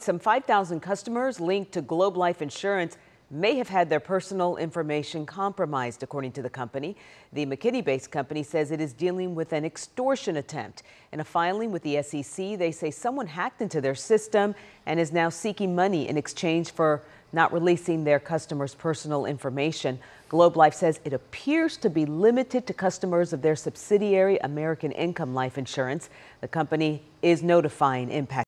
Some 5,000 customers linked to Globe Life Insurance may have had their personal information compromised, according to the company. The McKinney based company says it is dealing with an extortion attempt. In a filing with the SEC, they say someone hacked into their system and is now seeking money in exchange for not releasing their customers' personal information. Globe Life says it appears to be limited to customers of their subsidiary American Income Life Insurance. The company is notifying Impact.